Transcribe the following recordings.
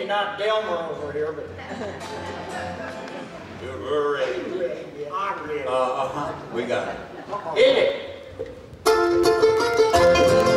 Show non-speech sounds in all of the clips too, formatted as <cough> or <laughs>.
Maybe not Delmer over here, but. We're ready. I'm ready. Uh, uh-huh. We got it. Hit it.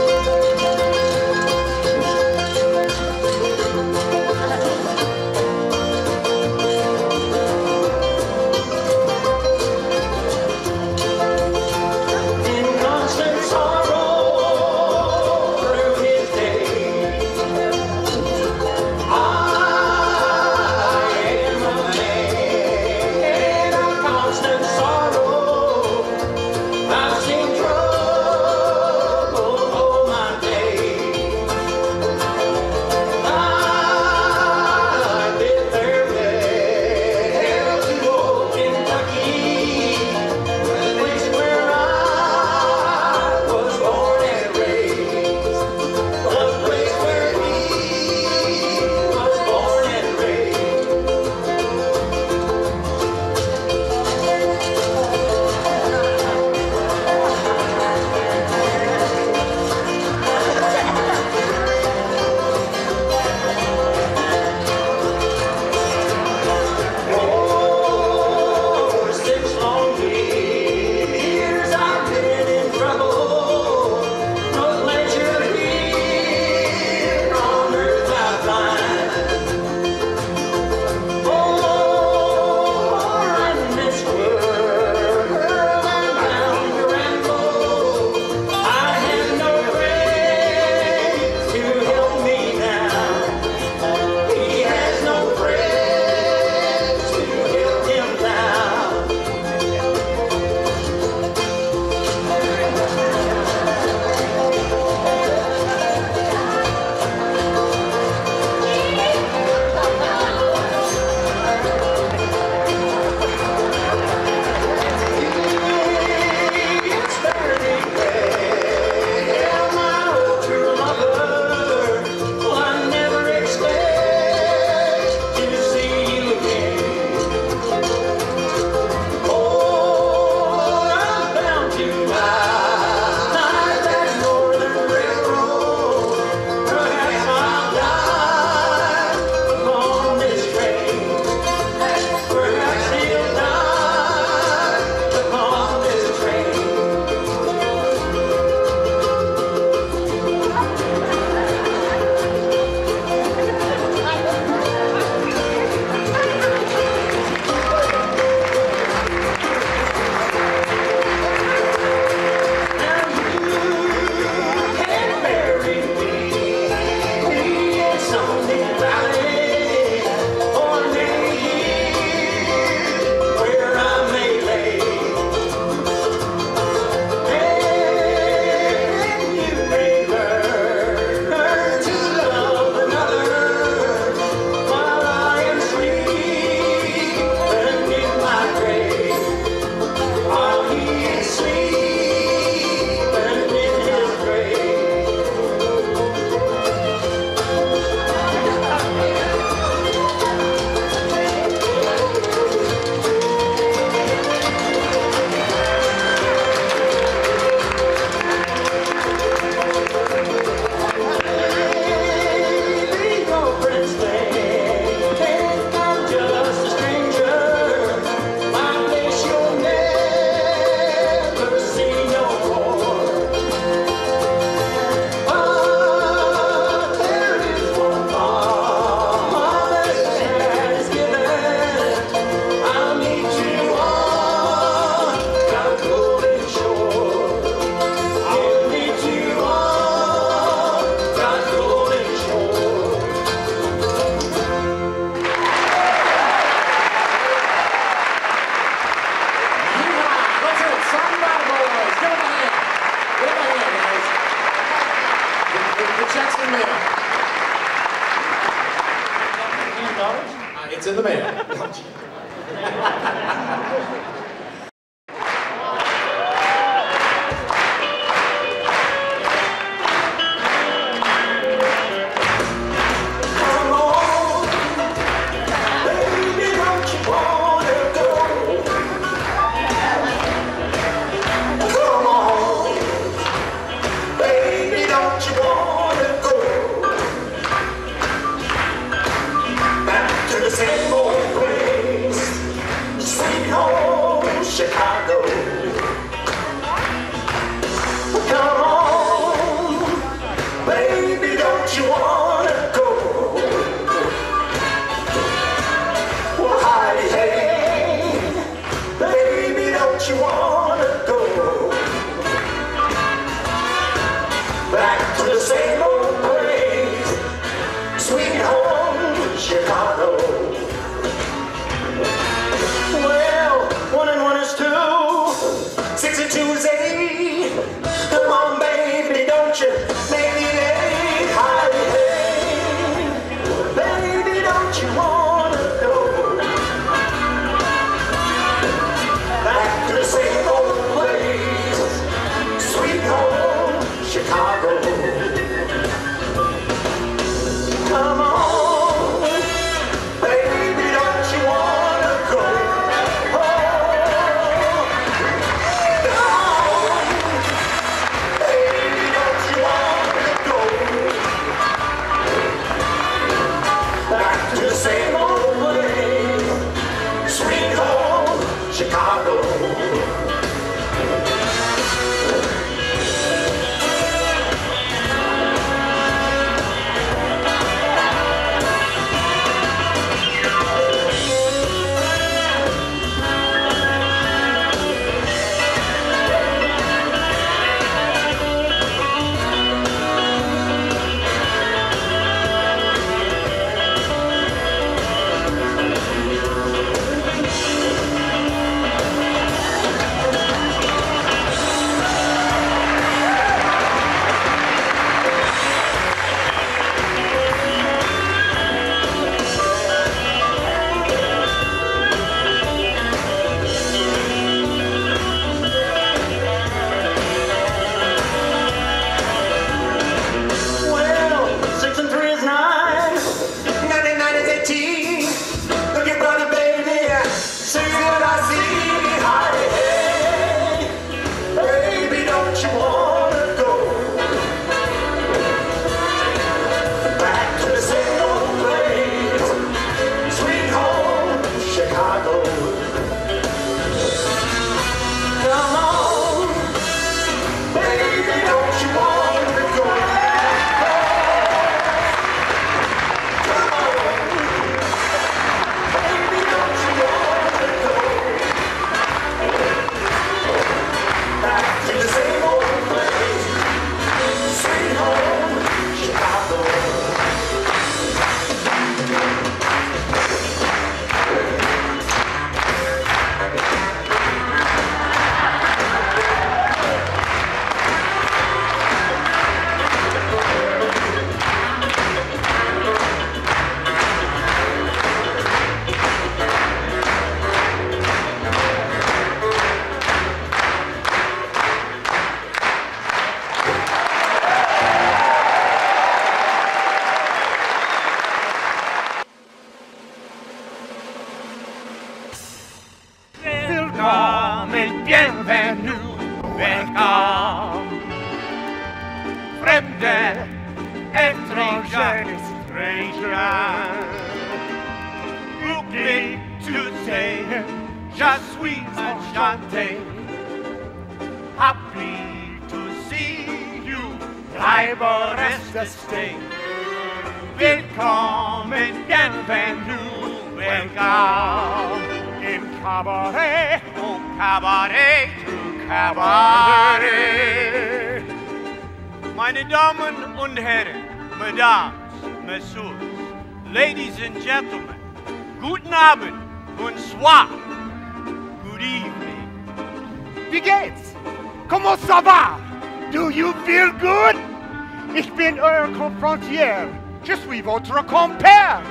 Confrontier. Je suis votre compère.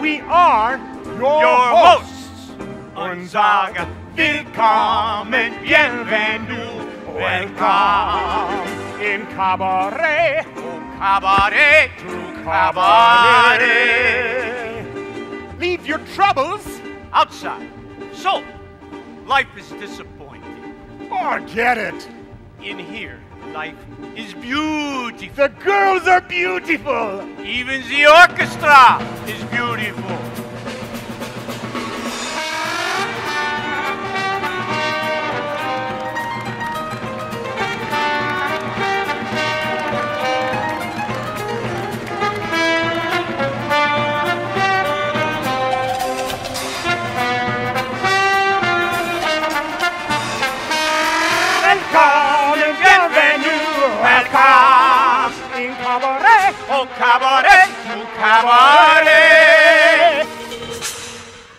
We are your, Your hosts. hosts und sage willkommen, bienvenue, welcome. In cabaret, Oh, Cabaret, to cabaret. leave your troubles. Outside. So, life is disappointing. Forget it. In here, life is beautiful. The girls are beautiful. Even the orchestra is beautiful. Cabaret.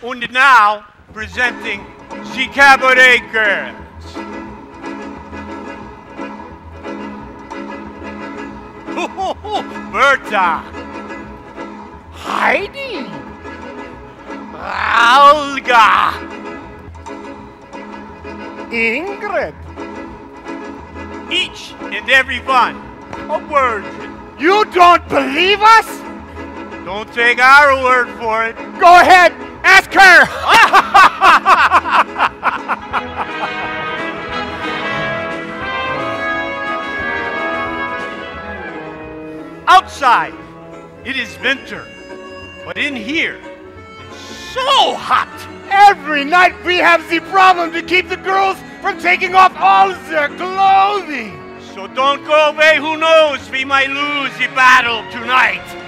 And now, presenting the Cabaret Girls. <laughs> Berta, Heidi, Olga, Ingrid. each and every one a virgin. You don't believe us? Don't take our word for it. Go ahead, ask her. <laughs> Outside, it is winter, but in here, it's so hot. Every night we have the problem to keep the girls from taking off all their clothing. So don't go away. Who knows? We might lose the battle tonight.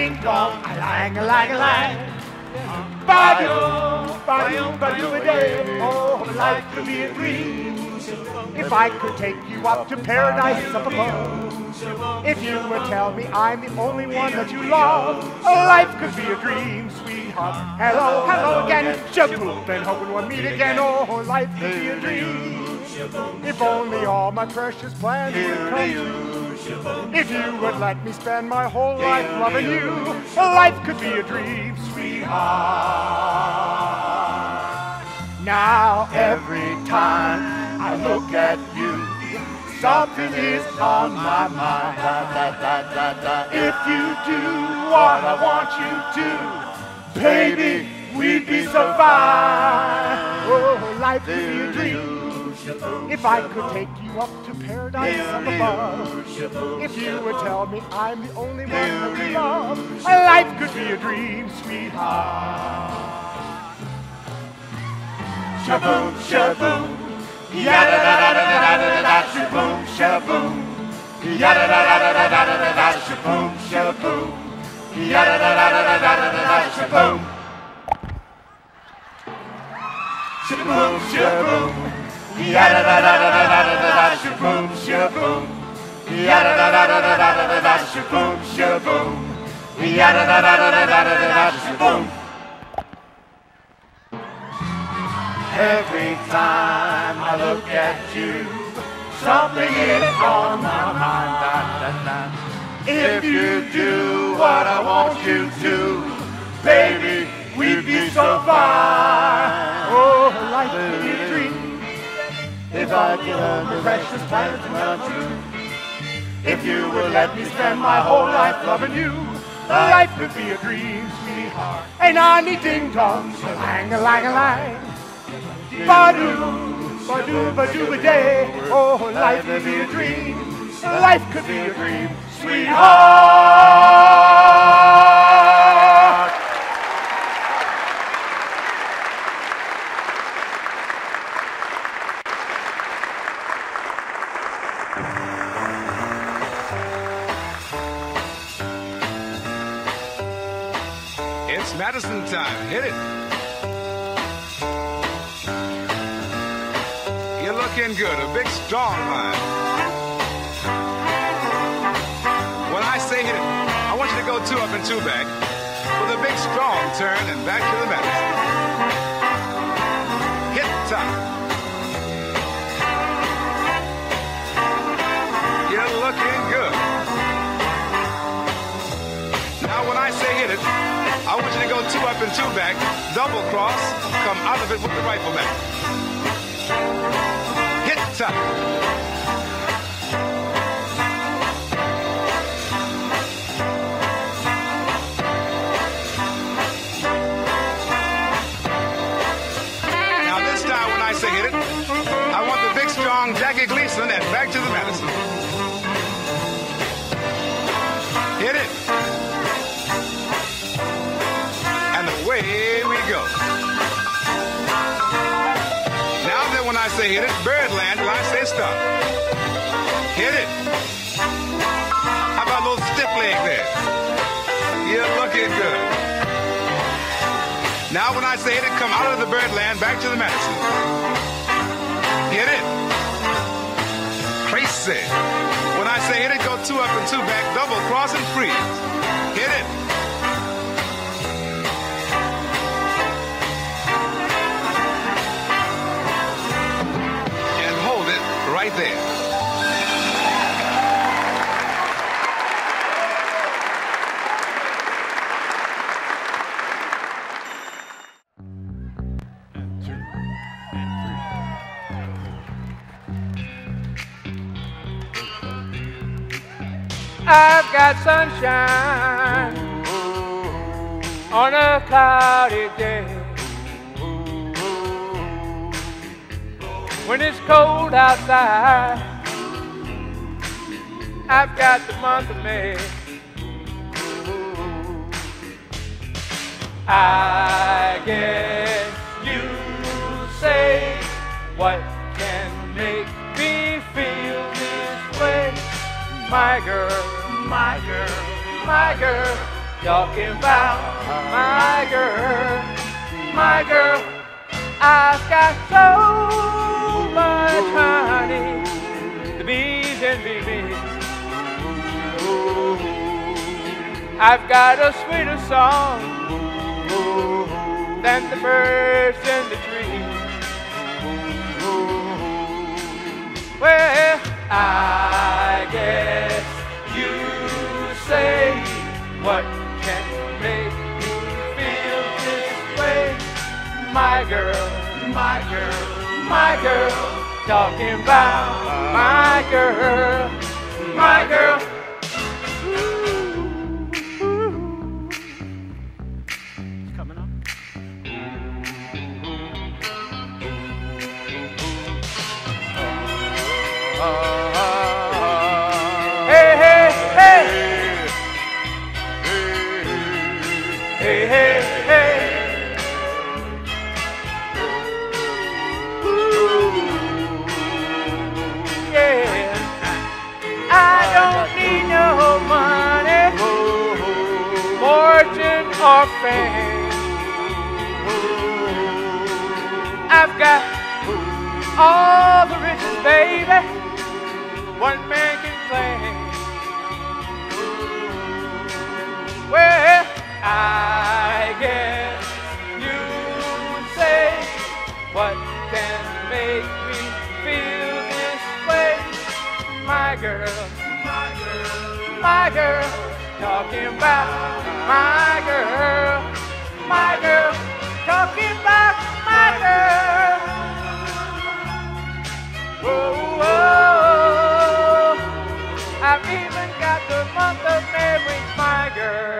Ding dong, a lang a lang a lang. Ba-doo, ba-doo a day. Oh, life could be a dream. If I could take you up to paradise up above. If you would tell me I'm the only one that you love, life could be a dream, sweetheart. Hello, hello again, shaboom, and hoping we'll meet again. Oh, life could be a dream. If only all my precious plans would come true. If you would let me spend my whole life loving you, life could be a dream, sweetheart. Now every time I look at you, something is on my mind. If you do what I want you to, baby, we'd be so fine. Oh, life could be a dream. If I could take you up to paradise up above, if you would tell me I'm the only one that you love, life could be a dream, sweetheart. Shaboom, shaboom, yada da da da da da da da, shaboom, shaboom, yada da da da da da da da da, shaboom, shaboom, yada da da da da da da da da, shaboom. Shaboom, shaboom, yada da da da da da da da da, shaboom, shaboom, yada da da da da da da da da, shaboom, shaboom, yada da da da da da da da shaboom. Every time I look at you, something is on my mind. If you do what I want you to, baby, we'd be so fine. Oh, life if I could earn the precious to come true. If you would let me spend my whole life loving you, life could be a dream, sweetheart. And I need ding dong, a lang a lang a lang. Ba-doo, ba-doo, ba-doo, ba-day. Oh, life could be a dream. Life could be a dream, sweetheart. It. You're looking good. A big strong line. When I say hit it, I want you to go two up and two back with a big strong turn and back to the Madison. Hit time. Go two up and two back, double cross, come out of it with the rifle back. Hit time. Now, this time when I say hit it, I want the big strong Jackie Gleason and back to the Madison. Away we go. Now then, when I say hit it, Birdland, when I say stop. Hit it. How about little stiff leg there? You're looking good. Now when I say hit it, come out of the Birdland, back to the Madison. Hit it. Crazy. When I say hit it, go two up and two back, double cross and freeze. Hit it. Right there. I've got sunshine on a cloudy day. When it's cold outside, I've got the month of May. I guess you say what can make me feel this way my girl, my girl, my girl, talking about my girl, my girl. I've got so honey, the bees envy me. I've got a sweeter song than the birds in the trees. Well, I guess you say what can make me feel this way. My girl, my girl, my girl, talking about my girl, my girl. I've got all the riches, baby, one man can claim. Well, I guess you would say what can make me feel this way, my girl, my girl, my girl, talking about my girl, my girl, my girl. Whoa. I've even got the month of with my girl.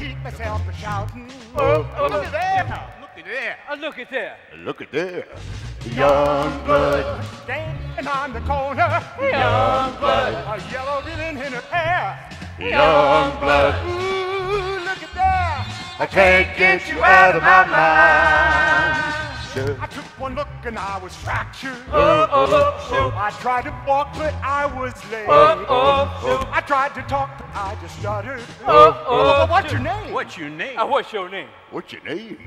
Keep myself from shouting. oh, oh, Look at there. Look at there. Oh, look at there. Look at there. Young blood. Standing on the corner. Young blood. A yellow ribbon in her hair. Young blood. Ooh, look at that. I can't get you out of my mind. I took one look and I was fractured. Oh, oh, oh. I tried to walk, but I was late. I tried to talk, but I just stuttered. Oh, what's your name? What's your name? Uh, what's your name? What's your name?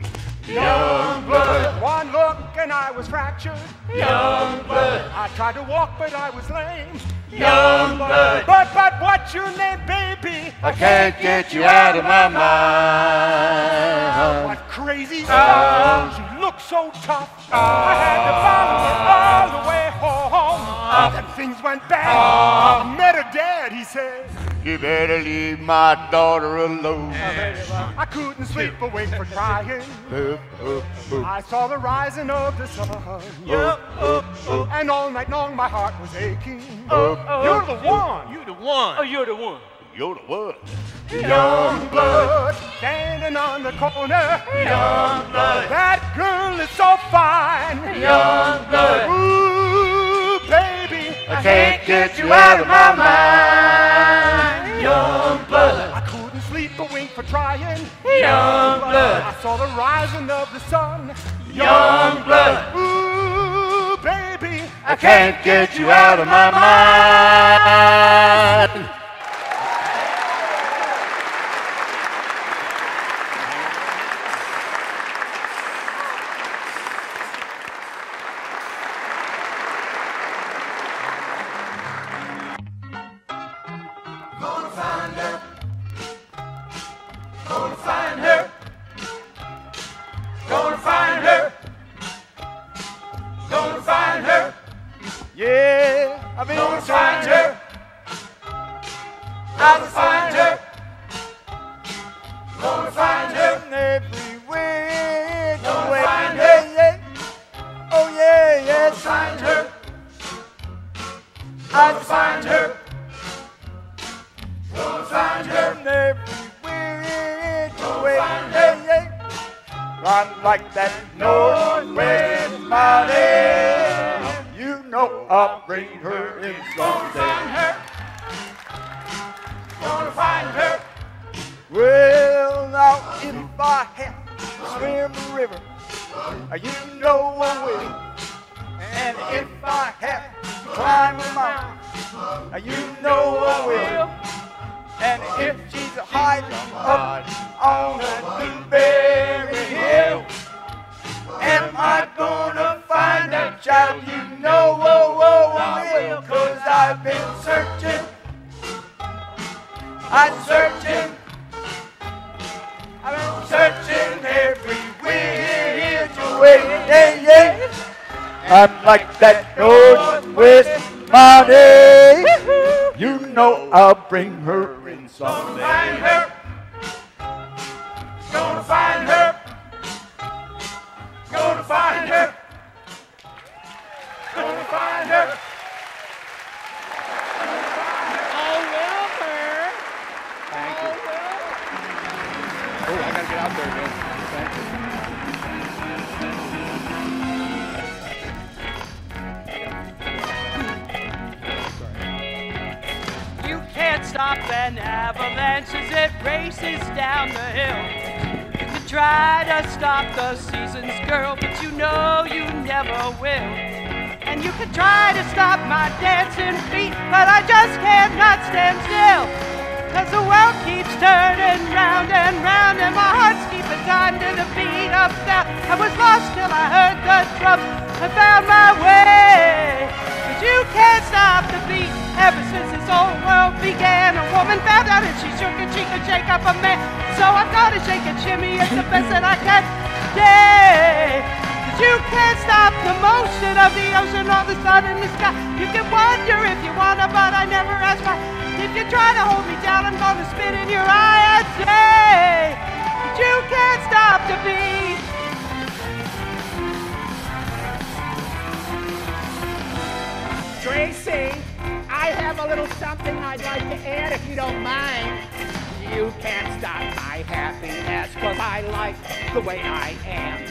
Young blood. One look and I was fractured. Young blood. I tried to walk, but I was lame. Young blood. But, but what's your name, baby? I can't get you out of my mind. What crazy stuff. She looked so tough. I had to ah. follow her all the way home. Ah. Then things went bad. Ah. I met her dad, he said. You better leave my daughter alone. I couldn't sleep awake for crying. I saw the rising of the sun. And all night long my heart was aching. You're the one. You're the one. Oh, you're the one. You're the one. Young blood standing on the corner. Young blood. That girl is so fine. Young blood. Ooh, baby. I can't get you out of my mind. Young blood. I saw the rising of the sun. Young blood. Ooh, baby. I can't get you out of my mind. I'm searching. Been searching everywhere to wait. Yeah, yeah. I'm like that northwest mountain. You know I'll bring her in someday. Find her. Gonna find her. Gonna find her. Gonna find her. Oh, I gotta get out there again. Thank you. You can't stop an avalanche as it races down the hill. You can try to stop the seasons, girl, but you know you never will. And you can try to stop my dancing feet, but I just cannot stand still. Cause the world keeps turning round and round, and my heart's keeping time to the beat of that. I was lost till I heard the drums and found my way. But you can't stop the beat ever since this whole world began. A woman found out and she shook and she could shake up a man. So I've got to shake and shimmy, it's the best that I can. But you can't stop the motion of the ocean or the sun in the sky. You can wonder if you wanna, but I never ask why. You try to hold me down, I'm gonna spit in your eye and say, but you can't stop the beat. Tracy, I have a little something I'd like to add if you don't mind. You can't stop my happiness cause I like the way I am.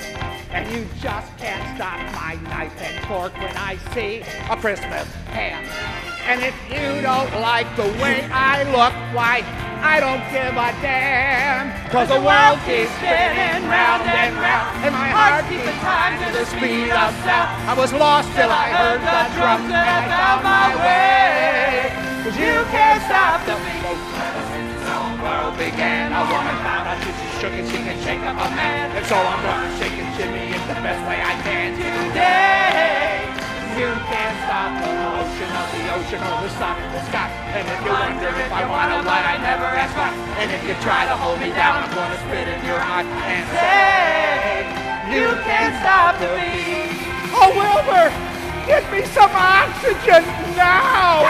And you just can't stop my knife and fork when I see a Christmas ham. And if you don't like the way I look, why, I don't give a damn. Cause the world keeps spinning round and round, and my heart keeps in time to the speed of sound. I was lost till I heard the drums and I found my way. Cause you can't stop the beat. World began, a woman found out she shook and she can shake up a man. And so I'm gonna shake and shimmy in the best way I can today. You can't stop the motion of the ocean or the sun in the sky. And if you wonder if I wanna lie, I never ask why. And if you try to hold me down, I'm gonna spit in your eye and say, You can't stop the beat. Oh, Wilbur, get me some oxygen now.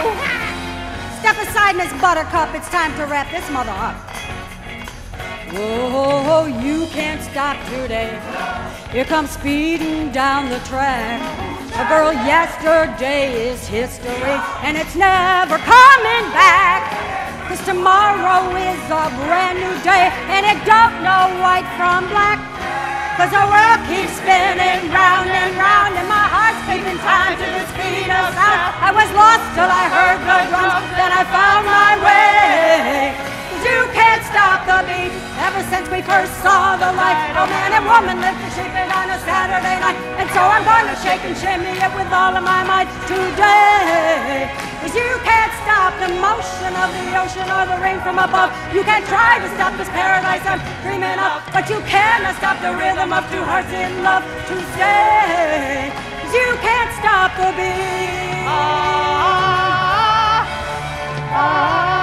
<laughs> Step aside, Miss Buttercup. It's time to wrap this mother up. Whoa, you can't stop today. Here comes speeding down the track. A girl yesterday is history, and it's never coming back. Cause tomorrow is a brand new day, and it don't know white from black. Cause the world keeps spinning round and round, and my heart's keeping time to the speed of sound. I was lost till I heard the drums, then I found my way. You can't stop the beat ever since we first saw the light. A man and woman lived to shape it on a Saturday night. And so I'm gonna shake and shimmy it with all of my might today. Cause you can't stop the motion of the ocean or the rain from above. You can't try to stop this paradise I'm dreaming of. But you cannot stop the rhythm of two hearts in love to. Cause you can't stop the beat. Ah, ah, No,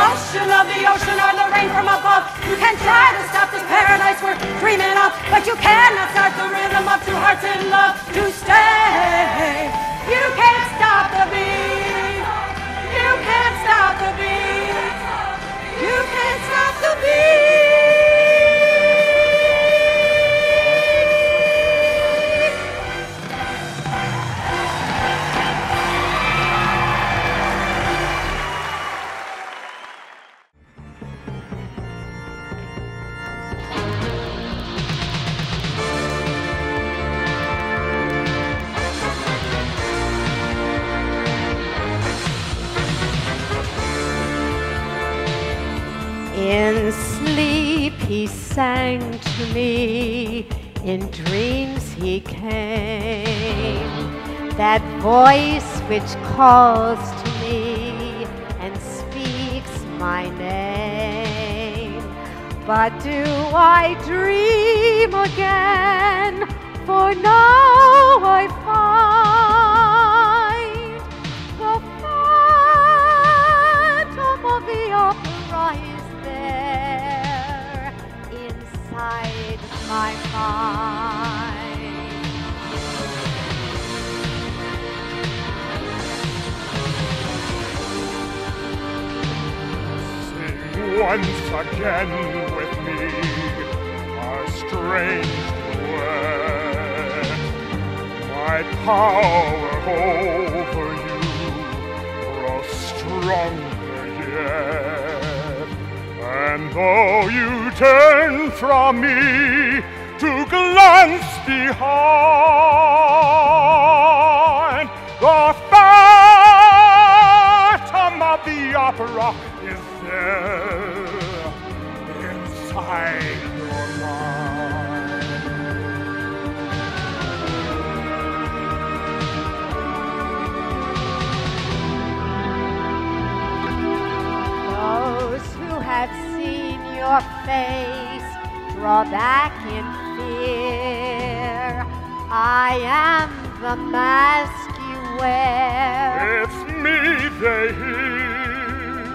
motion of the ocean or the rain from above. You can try to stop this paradise we're dreaming of, but you cannot start the rhythm of two hearts in love to stay. In dreams he came. That voice which calls to me and speaks my name. But do I dream again? For now I once again with me a strange duet. My power over you grows stronger yet. And though you turn from me to glance behind, the phantom of the opera is there inside your mind. Those who have seen your face draw back in here I am the mask you wear. It's me they hear.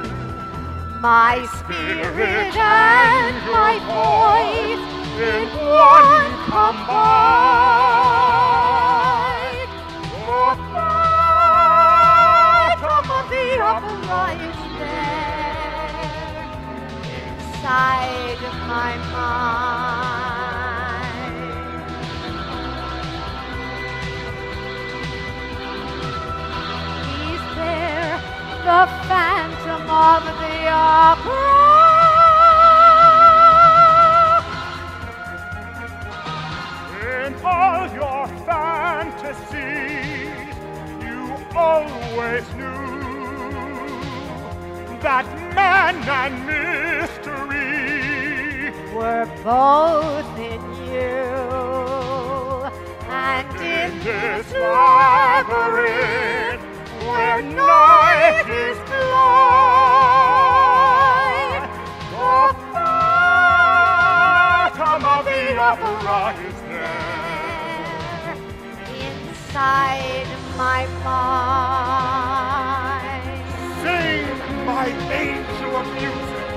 My spirit and my voice in one combined. The phantom of the uprising? is of my mind. In all your fantasies, you always knew that man and mystery We're both in you. And in this labyrinth where night is inside my mind. Sing, my angel of music.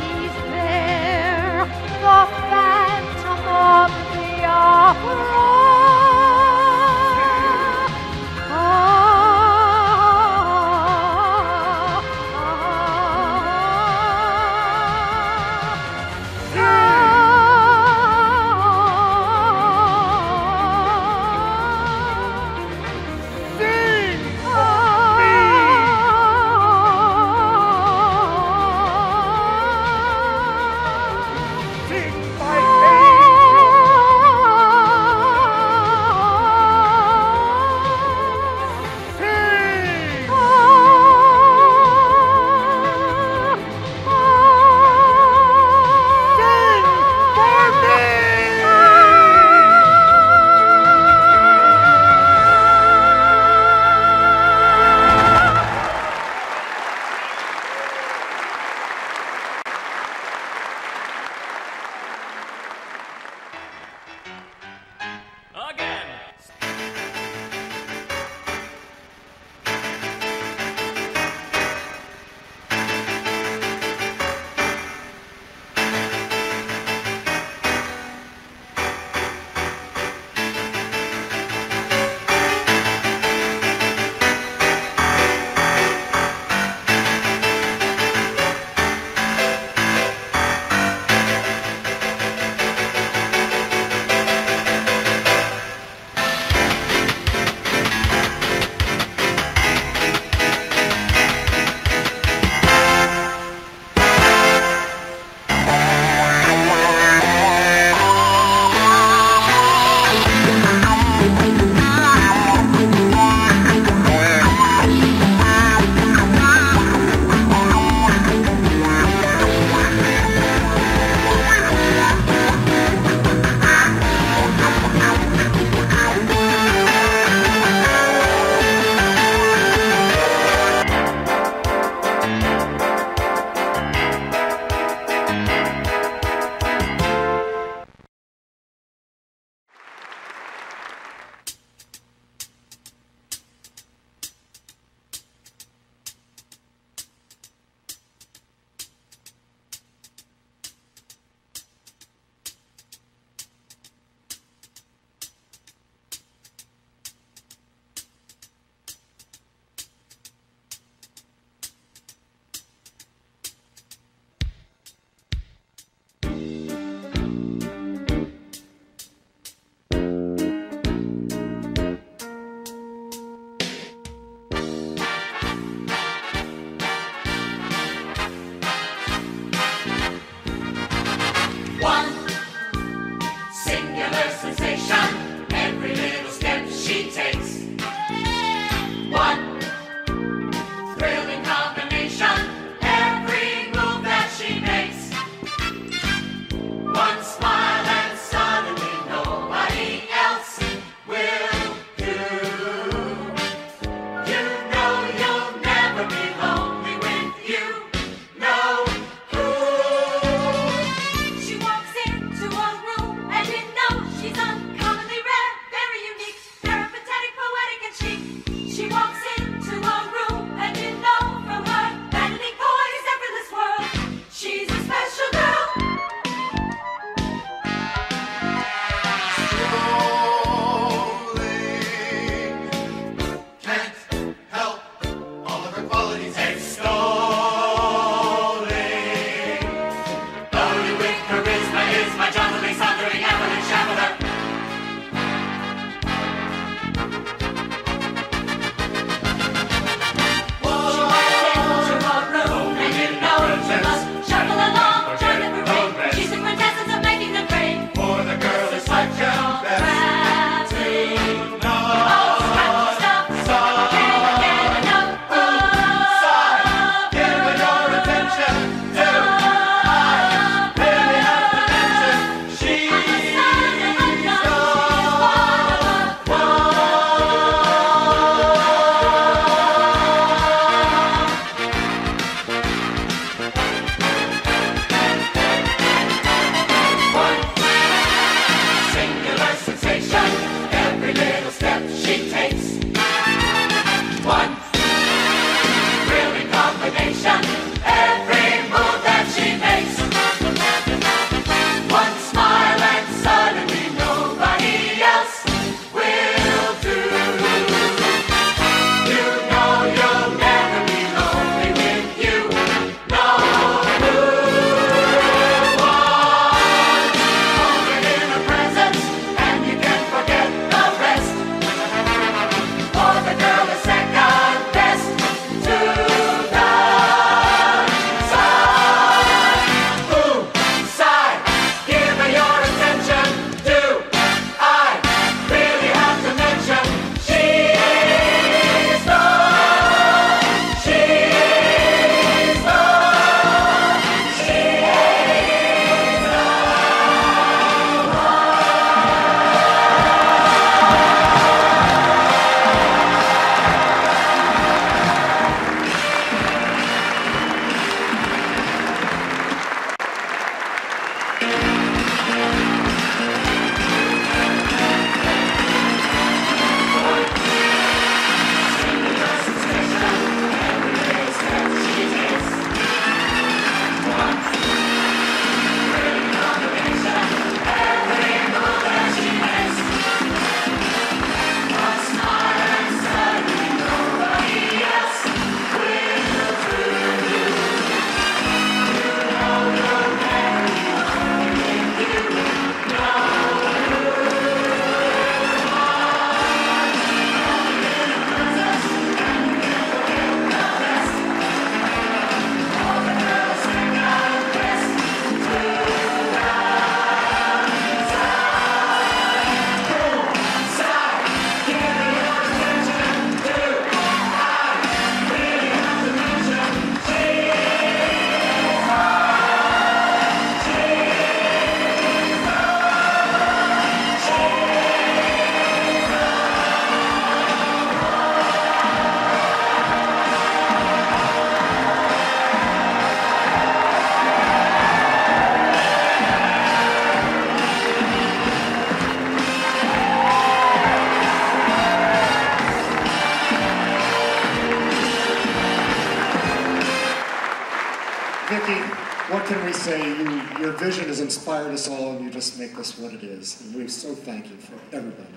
He's there, the phantom of the opera. Vision has inspired us all, and you just make this what it is. And we so thank you for everybody.